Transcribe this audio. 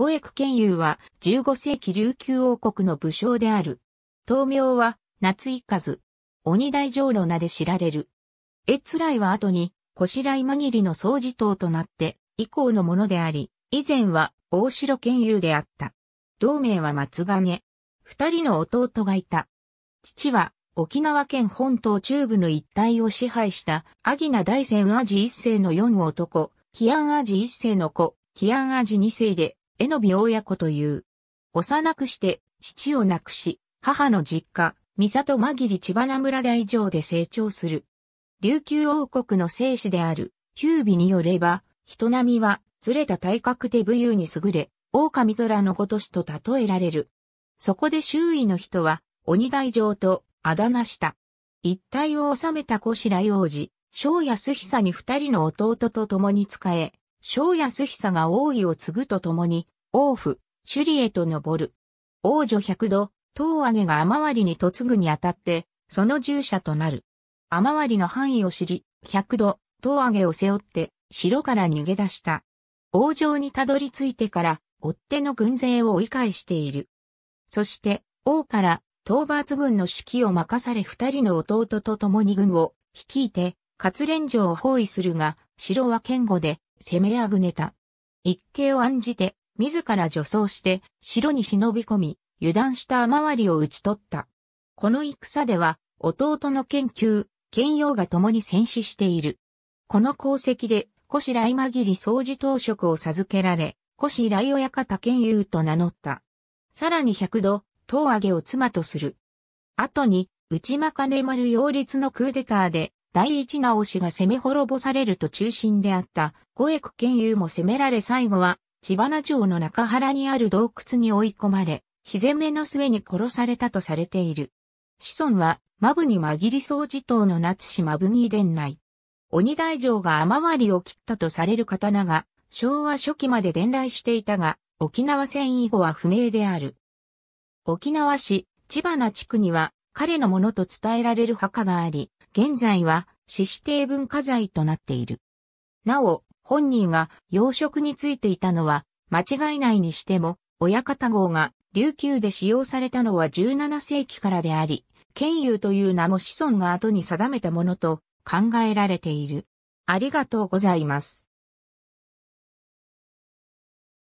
五越剣友は15世紀琉球王国の武将である。東名は夏井和。鬼大城の名で知られる。越来は後に、小白井紛りの掃除党となって以降のものであり、以前は大城剣友であった。同名は松金。二人の弟がいた。父は沖縄県本島中部の一帯を支配したアギナ大戦アジ一世の四男、キアンアジ一世の子、キアンアジ二世で、エノビ親子という。幼くして父を亡くし、母の実家、三里紛り千葉村大城で成長する。琉球王国の聖史である、九尾によれば、人並みは、ずれた体格で武勇に優れ、狼虎のごとしと例えられる。そこで周囲の人は、鬼大城とあだ名した。一体を治めた小白王子、小安久に二人の弟と共に仕え、小安久が王位を継ぐと共に、王府、首里へと登る。王女百度、東上げが雨割りに嫁ぐにあたって、その従者となる。雨割の範囲を知り、百度、東上げを背負って、城から逃げ出した。王城にたどり着いてから、追っ手の軍勢を追い返している。そして、王から討伐軍の指揮を任され二人の弟と共に軍を率いて、活連城を包囲するが、城は堅固で攻めあぐねた。一計を案じて、自ら女装して、城に忍び込み、油断した雨割りを討ち取った。この戦では、弟の研究、剣陽が共に戦死している。この功績で、古市来間切掃除当職を授けられ、古市来親方剣友と名乗った。さらに百度、東上げを妻とする。後に、内間金丸擁立のクーデターで、第一直しが攻め滅ぼされると中心であった五駅県友も攻められ最後は、千葉城の中原にある洞窟に追い込まれ、日攻めの末に殺されたとされている。子孫は、マブに紛り掃除島の夏市マブニー殿内。鬼大城が雨割りを切ったとされる刀が、昭和初期まで伝来していたが、沖縄戦以後は不明である。沖縄市千葉な地区には彼のものと伝えられる墓があり、現在は市指定文化財となっている。なお、本人が養殖についていたのは間違いないにしても、親方号が琉球で使用されたのは17世紀からであり、剣友という名も子孫が後に定めたものと考えられている。ありがとうございます。